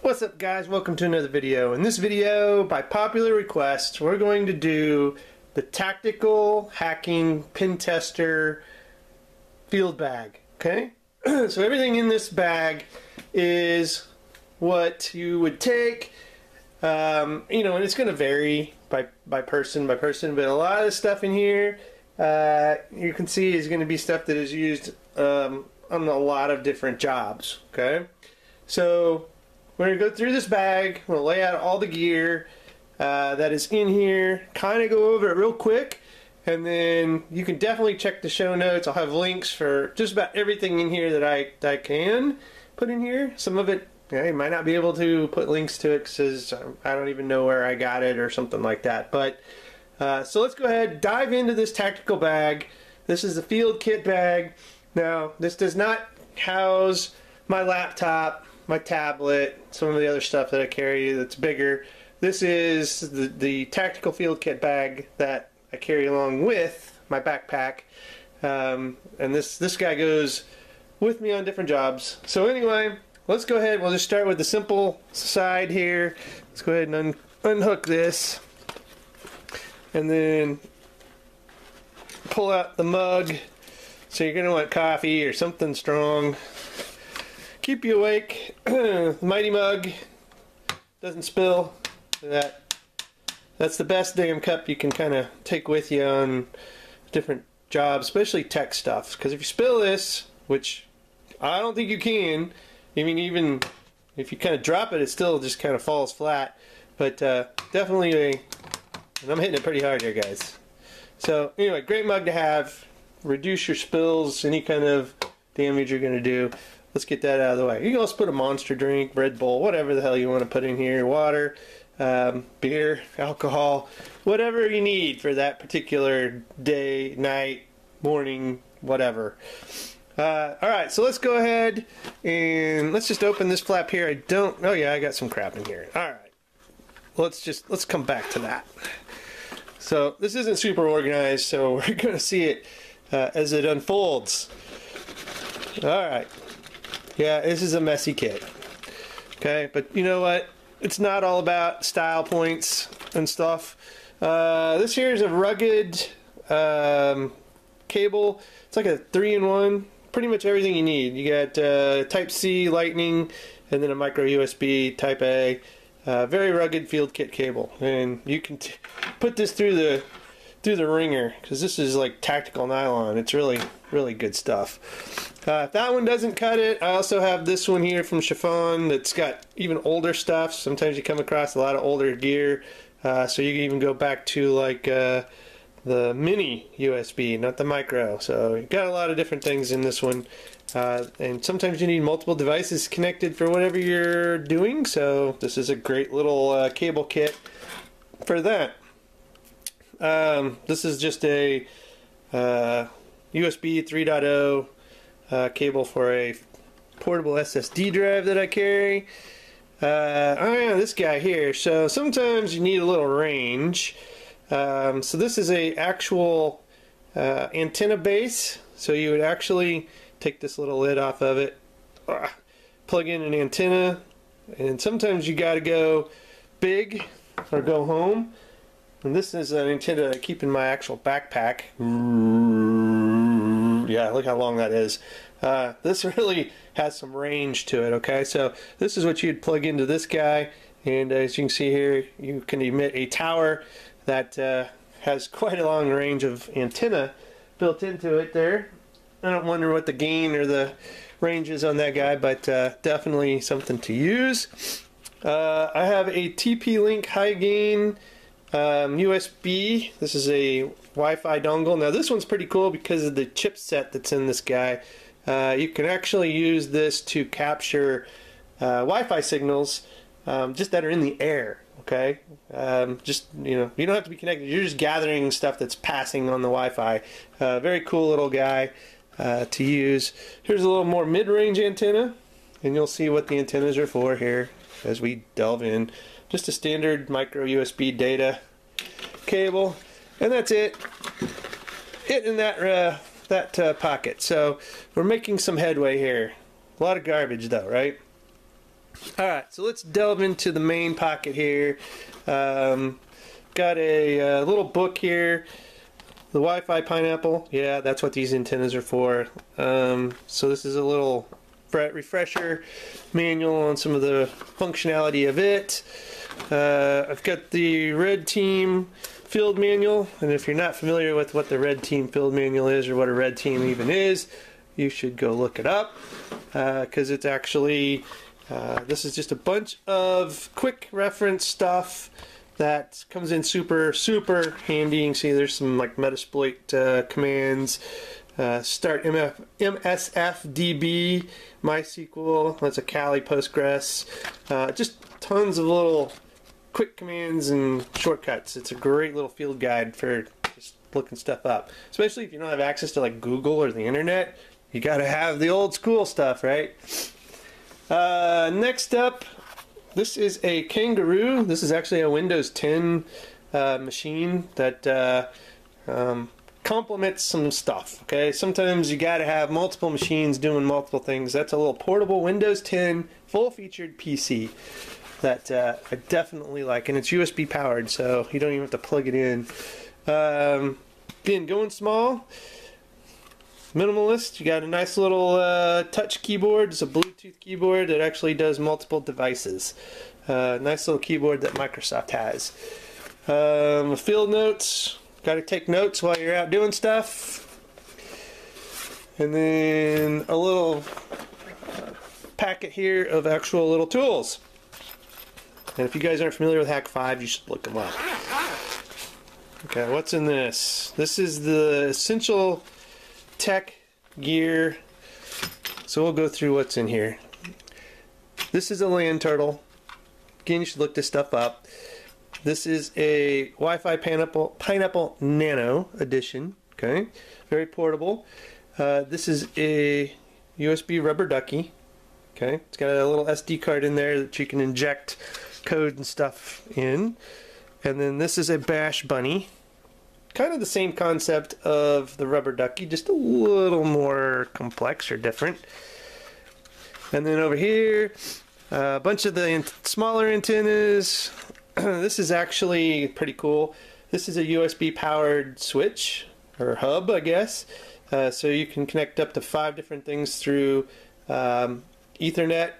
What's up guys, welcome to another video. In this video, by popular request, we're going to do the Tactical Hacking Pen Tester Field Bag, okay? so everything in this bag is what you would take, um, you know, and it's going to vary by, by person by person, but a lot of the stuff in here, uh, you can see is going to be stuff that is used um, on a lot of different jobs, okay? So we're to go through this bag. We'll lay out all the gear uh, that is in here, kind of go over it real quick, and then you can definitely check the show notes. I'll have links for just about everything in here that I, that I can put in here. Some of it, yeah, you might not be able to put links to it because I don't even know where I got it or something like that. But uh, so let's go ahead, dive into this tactical bag. This is the field kit bag. Now, this does not house my laptop my tablet, some of the other stuff that I carry that's bigger. This is the, the tactical field kit bag that I carry along with my backpack. Um, and this, this guy goes with me on different jobs. So anyway, let's go ahead. We'll just start with the simple side here. Let's go ahead and un unhook this. And then pull out the mug. So you're going to want coffee or something strong keep you awake. Mighty Mug doesn't spill. That that's the best damn cup you can kind of take with you on different jobs, especially tech stuff. Because if you spill this, which I don't think you can, I mean even if you kind of drop it, it still just kind of falls flat. But uh, definitely a, and I'm hitting it pretty hard here, guys. So anyway, great mug to have. Reduce your spills, any kind of damage you're going to do. Let's get that out of the way. You can also put a monster drink, Red Bull, whatever the hell you want to put in here, water, um, beer, alcohol, whatever you need for that particular day, night, morning, whatever. Uh, all right, so let's go ahead and let's just open this flap here. I don't. Oh yeah, I got some crap in here. All right, let's just let's come back to that. So this isn't super organized, so we're to see it uh, as it unfolds. All right, yeah, this is a messy kit. Okay, but you know what? It's not all about style points and stuff. Uh, this here is a rugged um, cable. It's like a three-in-one. Pretty much everything you need. You got uh, Type C Lightning, and then a micro USB Type A. Uh, very rugged field kit cable, and you can put this through the through the ringer because this is like tactical nylon. It's really really good stuff. Uh, if that one doesn't cut it, I also have this one here from Chaffon that's got even older stuff. Sometimes you come across a lot of older gear, uh, so you can even go back to like uh, the mini USB, not the micro. So you've got a lot of different things in this one. Uh, and sometimes you need multiple devices connected for whatever you're doing, so this is a great little uh, cable kit for that. Um, this is just a uh, USB 3.0 uh, cable for a portable SSD drive that I carry. Uh, oh yeah, this guy here. So sometimes you need a little range. Um, so this is a actual uh, antenna base. So you would actually take this little lid off of it, uh, plug in an antenna, and sometimes you got to go big or go home. And this is an antenna I keep in my actual backpack yeah, look how long that is. Uh, this really has some range to it, okay? So this is what you'd plug into this guy, and as you can see here, you can emit a tower that uh, has quite a long range of antenna built into it there. I don't wonder what the gain or the range is on that guy, but uh, definitely something to use. Uh, I have a TP-Link high gain um, USB. This is a Wi-Fi dongle. Now this one's pretty cool because of the chipset that's in this guy. Uh, you can actually use this to capture uh, Wi-Fi signals um, just that are in the air. Okay, um, just you know, you don't have to be connected. You're just gathering stuff that's passing on the Wi-Fi. Uh, very cool little guy uh, to use. Here's a little more mid-range antenna, and you'll see what the antennas are for here as we delve in. Just a standard micro USB data cable, and that's it. It in that uh, that uh, pocket. So we're making some headway here. A lot of garbage though, right? All right, so let's delve into the main pocket here. Um, got a, uh, little book here. The Wi-Fi pineapple. Yeah, that's what these antennas are for. Um, so this is a little refresher manual on some of the functionality of it. Uh, I've got the Red Team field manual, and if you're not familiar with what the Red Team field manual is or what a Red Team even is, you should go look it up because uh, it's actually uh, this is just a bunch of quick reference stuff that comes in super super handy. You can see there's some like Metasploit uh, commands. Uh, start MF, MSFDB, MySQL, that's a Kali Postgres, uh, just tons of little quick commands and shortcuts. It's a great little field guide for just looking stuff up. Especially if you don't have access to like Google or the internet, you got to have the old school stuff, right? Uh, next up, this is a Kangaroo. This is actually a Windows 10 uh, machine that uh, um, complements some stuff. Okay, sometimes you got to have multiple machines doing multiple things. That's a little portable Windows 10 full-featured PC that uh, I definitely like, and it's USB powered, so you don't even have to plug it in. Um, again, going small, minimalist. You got a nice little uh, touch keyboard. It's a Bluetooth keyboard that actually does multiple devices. Uh, nice little keyboard that Microsoft has. Um, field notes. Got to take notes while you're out doing stuff. And then a little packet here of actual little tools. And if you guys aren't familiar with Hak5, you should look them up. Okay, what's in this? This is the essential tech gear. So we'll go through what's in here. This is a LAN Turtle. Again, you should look this stuff up. This is a Wi-Fi Pineapple, Pineapple Nano edition. Okay, very portable. Uh, this is a USB rubber ducky. Okay, it's got a little SD card in there that you can inject code and stuff in. And then this is a bash bunny. Kind of the same concept of the rubber ducky, just a little more complex or different. And then over here, a bunch of the smaller antennas. this is actually pretty cool. This is a USB powered switch or hub, I guess. Uh, so you can connect up to five different things through um, Ethernet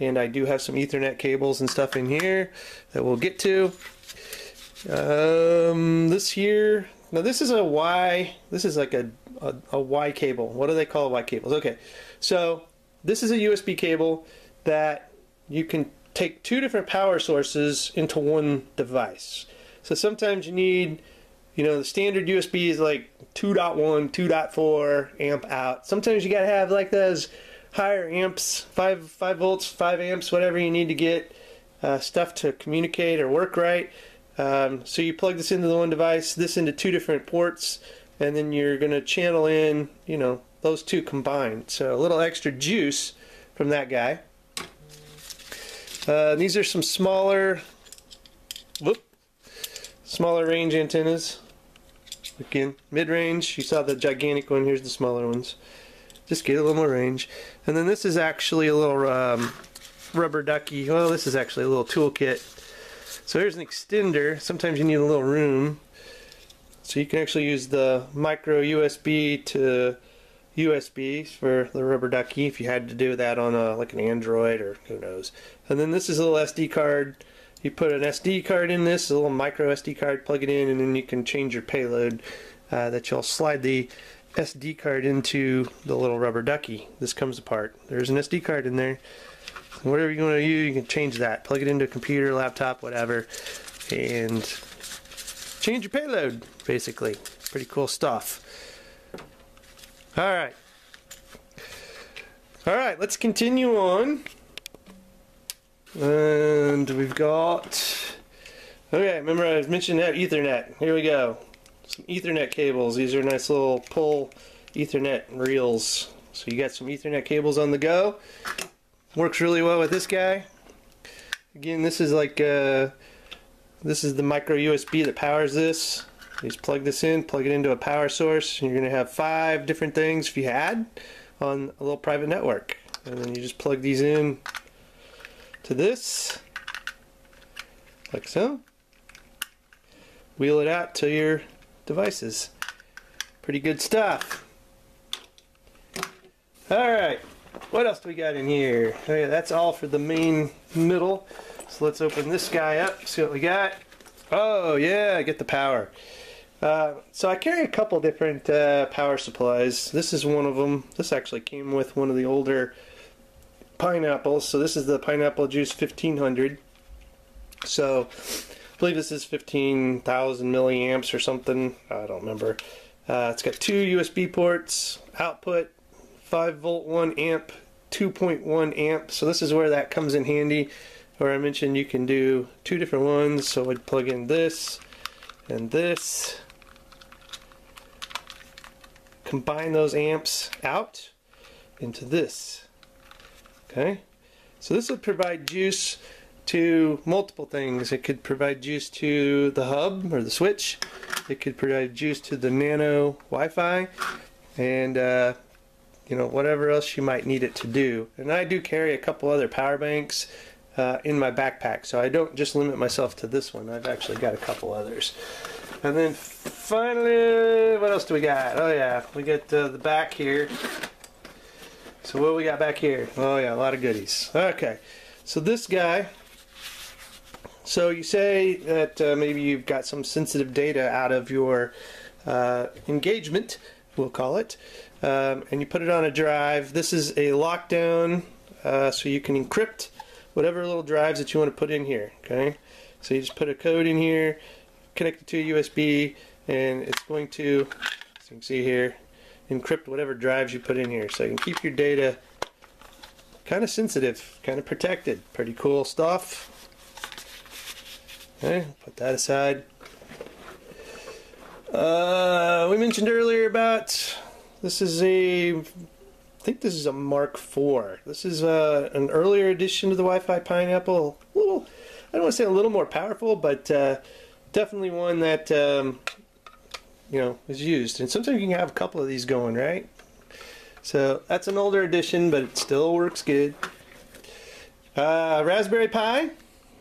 and I do have some Ethernet cables and stuff in here that we'll get to. Um, this here, now this is a Y, this is like a, a, a Y cable. What do they call Y cables? Okay, so this is a USB cable that you can take two different power sources into one device. So sometimes you need, you know, the standard USB is like 2.1, 2.4 amp out. Sometimes you gotta have like those higher amps, five five volts, five amps, whatever you need to get uh, stuff to communicate or work right. Um, so you plug this into the one device, this into two different ports, and then you're going to channel in, you know, those two combined. So a little extra juice from that guy. Uh, these are some smaller, whoop, smaller range antennas. Again, mid-range. You saw the gigantic one. Here's the smaller ones just get a little more range. And then this is actually a little um, rubber ducky. Well, this is actually a little toolkit. So here's an extender. Sometimes you need a little room. So you can actually use the micro USB to USB for the rubber ducky if you had to do that on a, like an Android or who knows. And then this is a little SD card. You put an SD card in this, a little micro SD card, plug it in, and then you can change your payload uh, that you'll slide the SD card into the little rubber ducky. This comes apart. There's an SD card in there. Whatever you want to use, you can change that. Plug it into a computer, laptop, whatever, and change your payload, basically. Pretty cool stuff. All right. All right, let's continue on. And we've got... Okay, remember I mentioned Ethernet. Here we go some Ethernet cables. These are nice little pull Ethernet reels. So you got some Ethernet cables on the go. Works really well with this guy. Again, this is like uh, this is the micro USB that powers this. You just plug this in, plug it into a power source, and you're to have five different things if you had on a little private network. And then you just plug these in to this, like so. Wheel it out to your devices. Pretty good stuff. Alright, what else do we got in here? Oh yeah, that's all for the main middle. So let's open this guy up, see what we got. Oh yeah, get the power. Uh, so I carry a couple different uh, power supplies. This is one of them. This actually came with one of the older pineapples. So this is the pineapple juice 1500. So believe this is 15,000 milliamps or something. I don't remember. Uh, it's got two USB ports, output, 5 volt 1 amp, 2.1 amp. So this is where that comes in handy. Where I mentioned you can do two different ones. So I'd plug in this and this combine those amps out into this. Okay, so this would provide juice to multiple things. It could provide juice to the hub or the switch. It could provide juice to the nano Wi-Fi, and uh, you know whatever else you might need it to do. And I do carry a couple other power banks uh, in my backpack, so I don't just limit myself to this one. I've actually got a couple others. And then finally, what else do we got? Oh yeah, we got uh, the back here. So what we got back here? Oh yeah, a lot of goodies. Okay, so this guy. So you say that uh, maybe you've got some sensitive data out of your uh, engagement, we'll call it, um, and you put it on a drive. This is a lockdown, uh, so you can encrypt whatever little drives that you want to put in here. Okay, so you just put a code in here connect it to a USB and it's going to, as you can see here, encrypt whatever drives you put in here. So you can keep your data kind of sensitive, kind of protected. Pretty cool stuff. Okay, put that aside. Uh, we mentioned earlier about this is a, I think this is a Mark IV. This is uh, an earlier edition of the Wi-Fi Pineapple. A little, I don't want to say a little more powerful, but uh, definitely one that um, you know is used. And sometimes you can have a couple of these going, right? So that's an older edition, but it still works good. Uh, Raspberry Pi.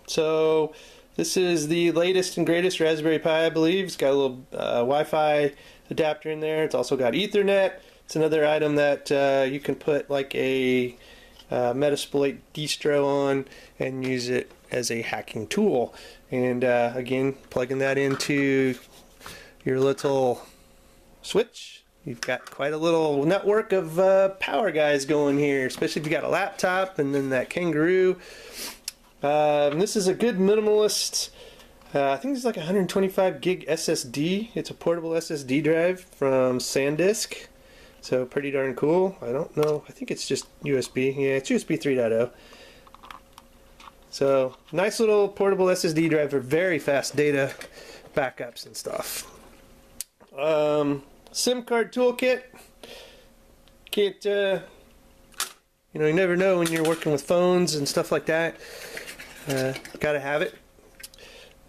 So this is the latest and greatest Raspberry Pi, I believe. It's got a little uh, Wi-Fi adapter in there. It's also got Ethernet. It's another item that uh, you can put like a uh, Metasploit distro on and use it as a hacking tool. And uh, again, plugging that into your little switch, you've got quite a little network of uh, power guys going here, especially if you got a laptop and then that kangaroo. Um, this is a good minimalist. Uh, I think it's like 125 gig SSD. It's a portable SSD drive from SanDisk. So pretty darn cool. I don't know. I think it's just USB. Yeah, it's USB 3.0. So nice little portable SSD drive for very fast data backups and stuff. Um, SIM card toolkit. Can't, uh, you know, you never know when you're working with phones and stuff like that. Uh, gotta have it.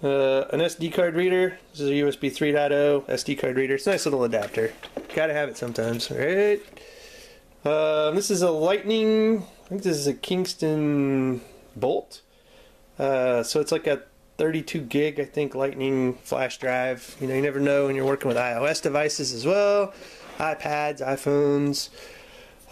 Uh, an SD card reader. This is a USB 3.0 SD card reader. It's a nice little adapter. Gotta have it sometimes, right? Um, this is a Lightning. I think this is a Kingston Bolt. Uh, so it's like a 32 gig, I think, Lightning flash drive. You know, you never know when you're working with iOS devices as well, iPads, iPhones.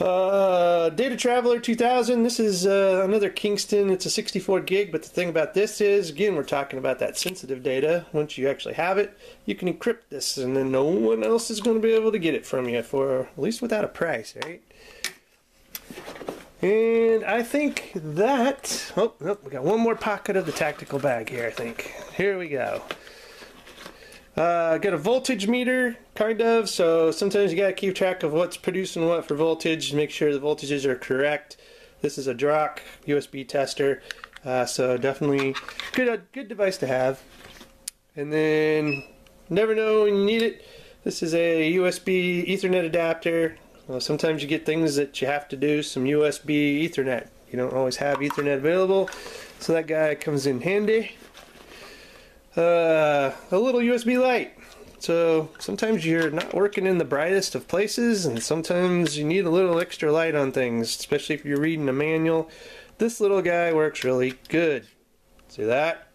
Uh, Data Traveler 2000. This is uh, another Kingston. It's a 64 gig, but the thing about this is, again, we're talking about that sensitive data. Once you actually have it, you can encrypt this, and then no one else is going to be able to get it from you for at least without a price, right? And I think that, oh, nope, we got one more pocket of the tactical bag here, I think. Here we go. Uh, got a voltage meter, kind of, so sometimes you gotta keep track of what's producing what for voltage, make sure the voltages are correct. This is a DROK USB tester, uh, so definitely good, uh, good device to have. And then, never know when you need it, this is a USB Ethernet adapter. Well, sometimes you get things that you have to do, some USB Ethernet. You don't always have Ethernet available, so that guy comes in handy. Uh, a little USB light. So sometimes you're not working in the brightest of places, and sometimes you need a little extra light on things, especially if you're reading a manual. This little guy works really good. See that?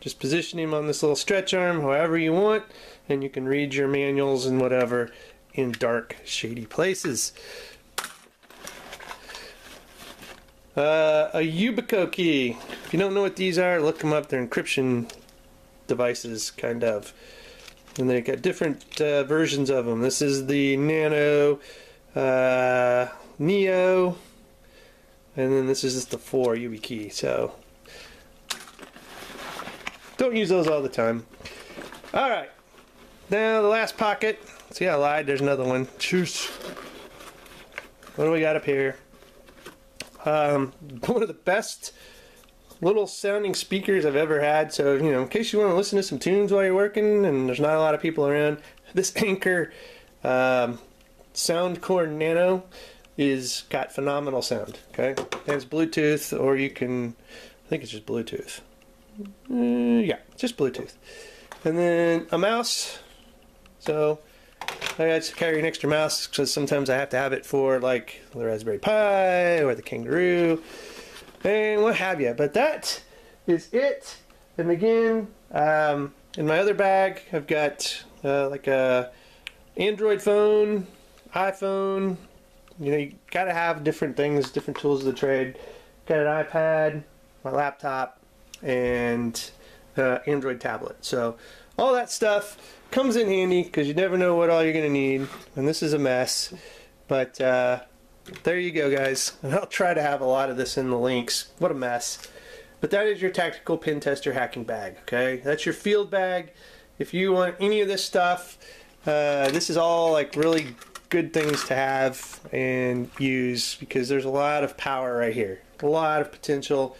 Just position him on this little stretch arm however you want, and you can read your manuals and whatever in dark, shady places. Uh, a Yubico key. If you don't know what these are, look them up. They're encryption devices, kind of. And they've got different uh, versions of them. This is the Nano, uh, Neo, and then this is just the 4 YubiKey. So, don't use those all the time. Alright, now the last pocket. See, I lied. There's another one. Choose. What do we got up here? Um, one of the best little sounding speakers I've ever had. So, you know, in case you want to listen to some tunes while you're working and there's not a lot of people around, this Anker um, Soundcore Nano is got phenomenal sound. Okay, it has Bluetooth, or you can, I think it's just Bluetooth. Uh, yeah, just Bluetooth, and then a mouse. So I got to carry an extra mouse because sometimes I have to have it for like the Raspberry Pi or the Kangaroo and what have you. But that is it. And again, um, in my other bag, I've got uh, like a Android phone, iPhone. You know, you got to have different things, different tools of the trade. Got an iPad, my laptop, and uh, Android tablet. So all that stuff comes in handy because you never know what all you're to need. And this is a mess. But uh, there you go, guys. And I'll try to have a lot of this in the links. What a mess. But that is your tactical pen tester hacking bag, okay? That's your field bag. If you want any of this stuff, uh, this is all like really good things to have and use because there's a lot of power right here. A lot of potential.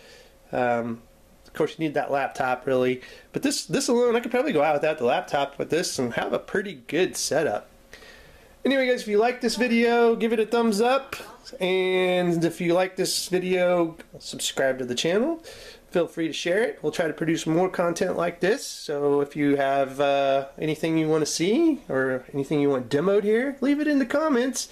Um, of course, you need that laptop really. But this, this alone, I could probably go out without the laptop with this and have a pretty good setup. Anyway, guys, if you like this video, give it a thumbs up. And if you like this video, subscribe to the channel. Feel free to share it. We'll try to produce more content like this. So if you have uh, anything you want to see or anything you want demoed here, leave it in the comments.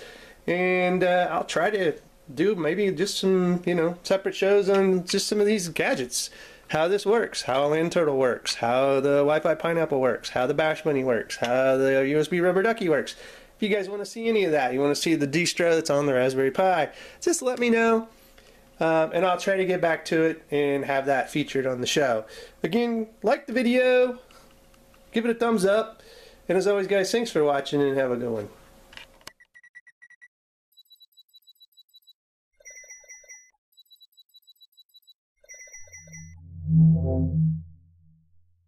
And uh, I'll try to do maybe just some, you know, separate shows on just some of these gadgets. How this works, how LAN Turtle works, how the Wi-Fi pineapple works, how the bash bunny works, how the USB rubber ducky works. If you guys want to see any of that, you want to see the distro that's on the Raspberry Pi, just let me know. Um, and I'll try to get back to it and have that featured on the show. Again, like the video, give it a thumbs up, and as always, guys, thanks for watching and have a good one.